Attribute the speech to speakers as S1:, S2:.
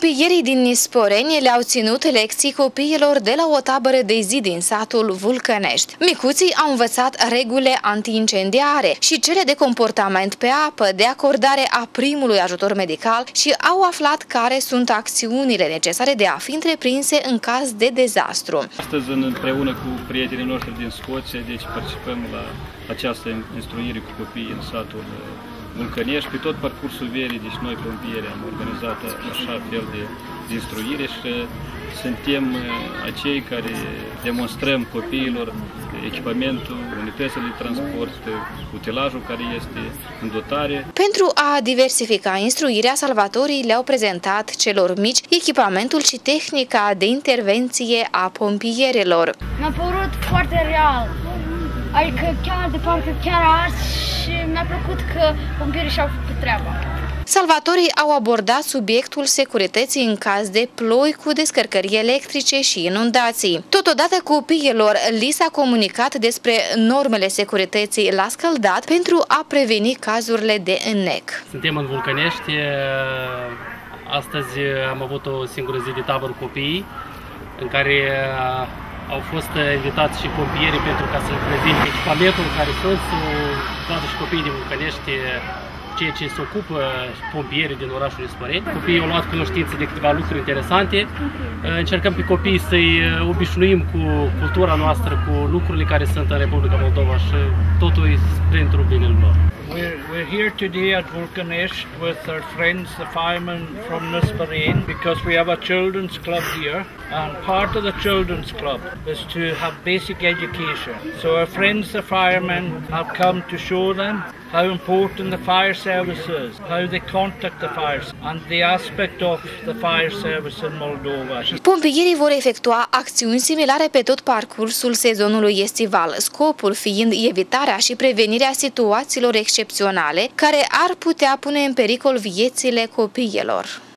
S1: Pompierii din Nisporeni le-au ținut lecții copiilor de la o tabără de zi din satul Vulcănești. Micuții au învățat regulile antiincendiare și cele de comportament pe apă, de acordare a primului ajutor medical și au aflat care sunt acțiunile necesare de a fi întreprinse în caz de dezastru.
S2: Astăzi, împreună cu prietenii noștri din Scoția, deci participăm la această instruire cu copiii în satul Vulcănești. Pe tot parcursul verii, deci noi pompieri am organizat așa fel de, de instruire și suntem uh, acei care demonstrăm copiilor echipamentul, unitățile de transport, utilajul care este în dotare.
S1: Pentru a diversifica instruirea, salvatorii le-au prezentat celor mici echipamentul și tehnica de intervenție a pompierilor.
S3: Mi-a părut foarte real, adică chiar de parcă chiar ars și mi-a plăcut că pompierii și-au făcut treaba.
S1: Salvatorii au abordat subiectul securității în caz de ploi cu descărcări electrice și inundații. Totodată copiilor li s-a comunicat despre normele securității la scăldat pentru a preveni cazurile de înnec.
S4: Suntem în Vulcănești, astăzi am avut o singură zi de tabără copiii în care au fost invitați și pompierii pentru ca să prezinte echipamentul care sunt, să vadă și copiii din Vulcănești ceea ce se ocupă pompierii din orașul Ispăreni. Copiii au luat cunoștință de câteva lucruri interesante. Încercăm pe copii să-i obișnuim cu cultura noastră, cu lucrurile care sunt în Republica Moldova și totul e pentru binele lor.
S5: We're, we're here today at Vulkanesh with our friends, the firemen from Nusparain, because we have a children's club here. And part of the children's club is to have basic education. So our friends, the firemen, have come to show them how important the fire service is, how they contact the fire, and the aspect of the fire service in Moldova.
S1: Pompierii vor efectua acțiuni similare pe tot parcursul sezonului estival, scopul fiind evitarea și prevenirea situațiilor excepționale care ar putea pune în pericol viețile copiilor.